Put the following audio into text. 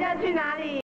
要去哪里？